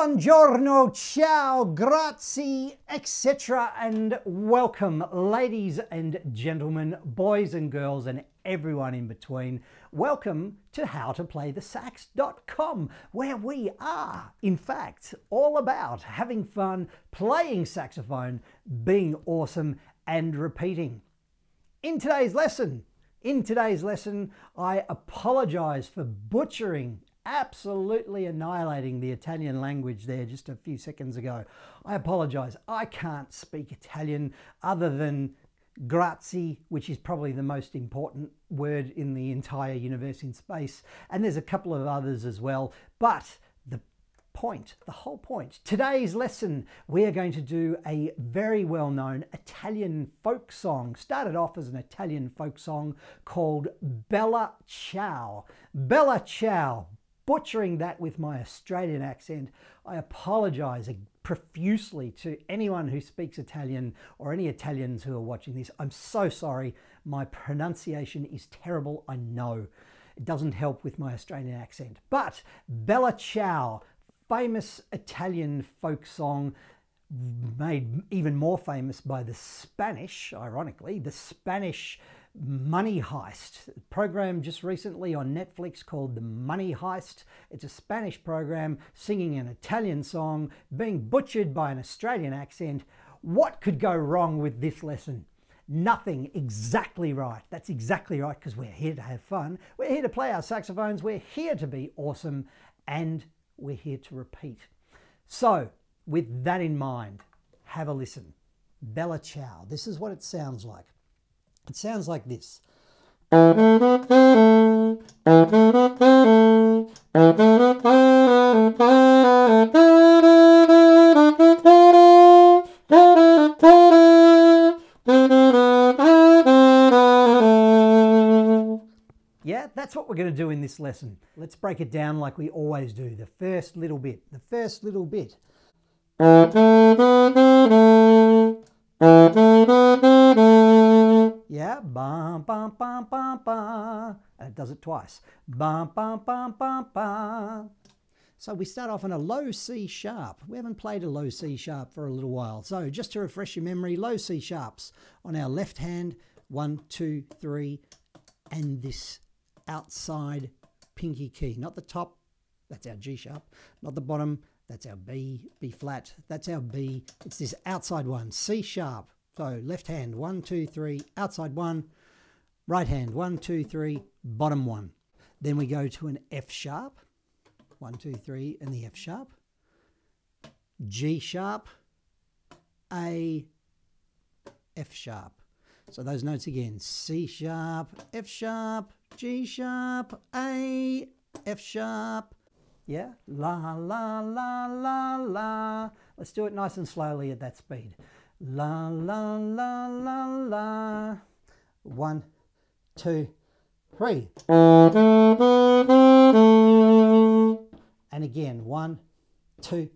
Buongiorno, ciao, grazie, etc. And welcome, ladies and gentlemen, boys and girls, and everyone in between. Welcome to howtoplaythesax.com, where we are, in fact, all about having fun, playing saxophone, being awesome, and repeating. In today's lesson, in today's lesson, I apologize for butchering absolutely annihilating the Italian language there just a few seconds ago. I apologize. I can't speak Italian other than grazie, which is probably the most important word in the entire universe in space. And there's a couple of others as well. But the point, the whole point, today's lesson, we are going to do a very well known Italian folk song. Started off as an Italian folk song called Bella Ciao. Bella Ciao, butchering that with my Australian accent. I apologise profusely to anyone who speaks Italian or any Italians who are watching this. I'm so sorry. My pronunciation is terrible, I know. It doesn't help with my Australian accent. But Bella Ciao, famous Italian folk song made even more famous by the Spanish, ironically, the Spanish Money Heist program just recently on Netflix called The Money Heist. It's a Spanish program singing an Italian song, being butchered by an Australian accent. What could go wrong with this lesson? Nothing exactly right. That's exactly right because we're here to have fun. We're here to play our saxophones. We're here to be awesome and we're here to repeat. So, with that in mind, have a listen. Bella Ciao. This is what it sounds like. It sounds like this. Yeah, that's what we're going to do in this lesson. Let's break it down like we always do. The first little bit. The first little bit. Yeah, bum bum bum bum bum. And it does it twice. Bum bum bum bum bum. So we start off on a low C sharp. We haven't played a low C sharp for a little while. So just to refresh your memory, low C sharps on our left hand, one, two, three, and this outside pinky key, not the top, that's our G sharp, not the bottom, that's our B, B flat, that's our B. It's this outside one, C sharp, so left hand, one, two, three, outside one, right hand, one, two, three, bottom one. Then we go to an F sharp, one, two, three, and the F sharp, G sharp, A, F sharp. So those notes again, C sharp, F sharp, G sharp, A, F sharp. Yeah, la, la, la, la, la. Let's do it nice and slowly at that speed. La la la la la. One, two, three. And again, one, two,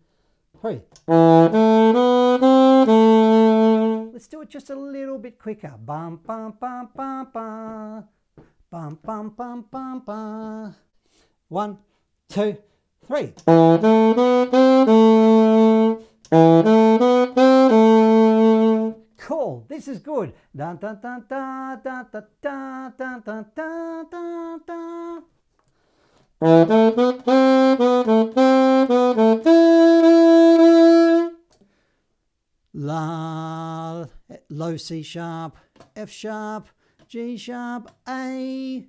three. Let's do it just a little bit quicker. Bum bum bum bum bum. Bum bum bum bum bum. One, two, three. This is good. Dun, dun, dun, dun, dun, dun, dun, dun, dun, dun, dun, La, low C sharp, F sharp, G sharp, A,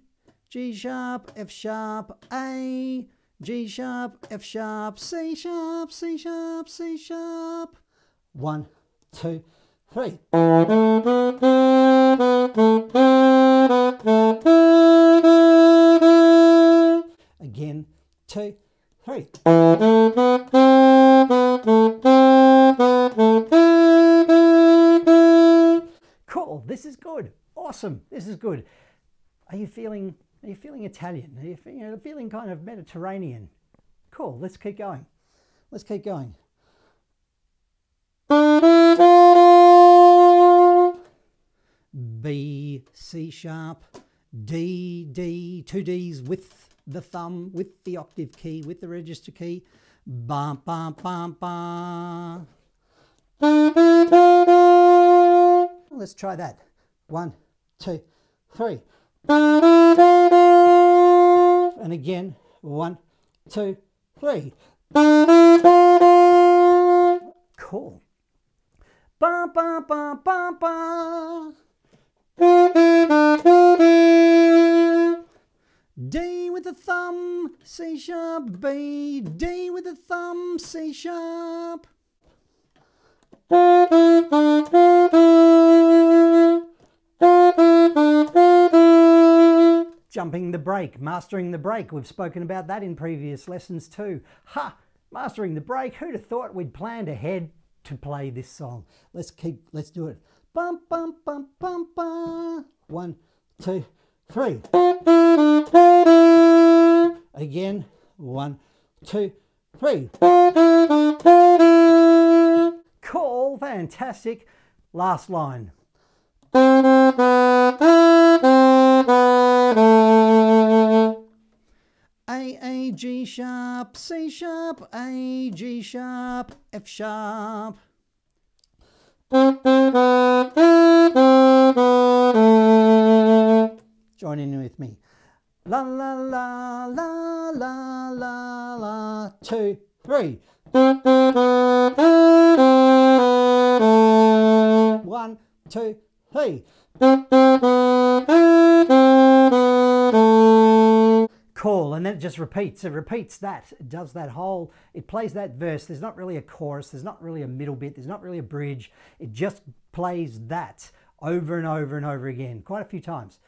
G sharp, F sharp, A, G sharp, F sharp, C sharp, C sharp, C sharp. One, two, three. Again, two, three. Cool, this is good. Awesome, this is good. Are you feeling, are you feeling Italian? Are you feeling, feeling kind of Mediterranean? Cool, let's keep going. Let's keep going. B, C sharp, D, D, two Ds with the thumb, with the octave key, with the register key. Bum, bum, bum, bum. Let's try that. One, two, three. And again, one, two, three. Cool. Ba ba ba ba ba. Thumb, C sharp, B, D with the thumb, C sharp. Jumping the break, mastering the break. We've spoken about that in previous lessons too. Ha! Mastering the break. Who'd have thought we'd planned ahead to play this song? Let's keep, let's do it. Bum, bum, bum, bum, bum. One, two, three. Again, one, two, three. Cool, fantastic. Last line. A, A, G sharp, C sharp, A, G sharp, F sharp. Join in with me. La la la la la la la. Two, three. One, two, three. Cool, and then it just repeats. It repeats that. It does that whole, it plays that verse. There's not really a chorus, there's not really a middle bit, there's not really a bridge. It just plays that over and over and over again, quite a few times.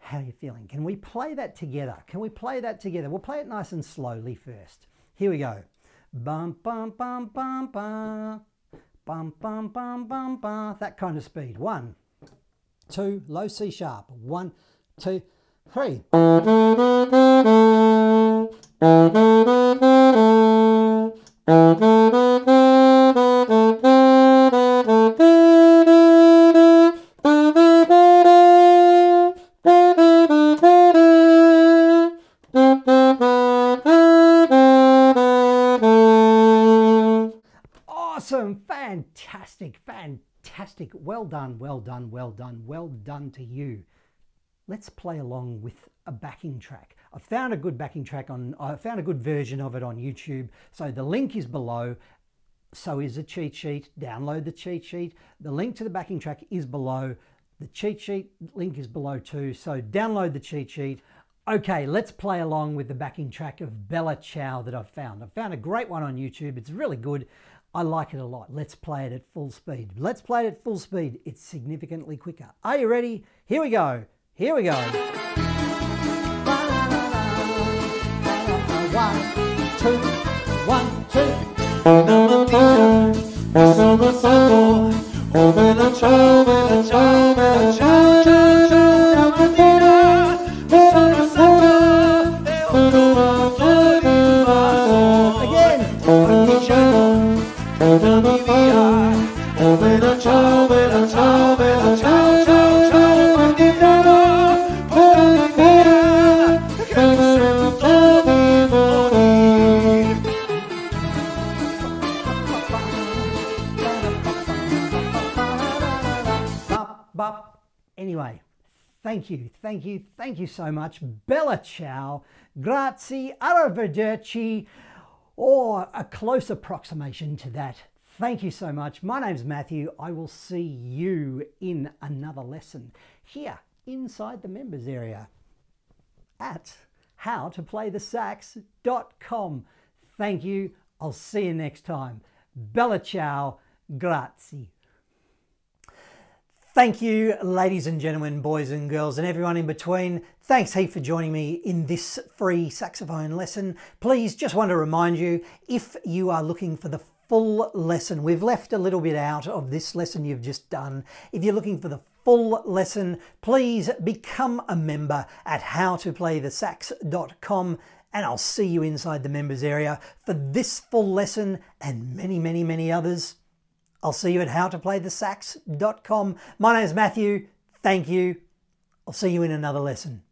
How are you feeling? Can we play that together? Can we play that together? We'll play it nice and slowly first. Here we go. Bum, bum, bum, bum, bum. Bum, bum, bum, bum, bum. That kind of speed. One, two, low C sharp. One, two, three. Fantastic, fantastic. Well done, well done, well done, well done to you. Let's play along with a backing track. I found a good backing track on, I found a good version of it on YouTube. So the link is below. So is a cheat sheet. Download the cheat sheet. The link to the backing track is below. The cheat sheet link is below too. So download the cheat sheet. Okay, let's play along with the backing track of Bella Ciao that I've found. I've found a great one on YouTube. It's really good. I like it a lot. Let's play it at full speed. Let's play it at full speed. It's significantly quicker. Are you ready? Here we go. Here we go. One, two, one, two. Anyway, thank you, thank you, thank you so much. Bella ciao, grazie, arrivederci, or a close approximation to that. Thank you so much. My name's Matthew. I will see you in another lesson here inside the members area at howtoplaythesax.com. Thank you. I'll see you next time. Bella ciao, grazie. Thank you, ladies and gentlemen, boys and girls, and everyone in between. Thanks heap for joining me in this free saxophone lesson. Please, just want to remind you if you are looking for the full lesson, we've left a little bit out of this lesson you've just done. If you're looking for the full lesson, please become a member at howtoplaythesax.com and I'll see you inside the members area for this full lesson and many, many, many others. I'll see you at howtoplaythesax.com. My name is Matthew. Thank you. I'll see you in another lesson.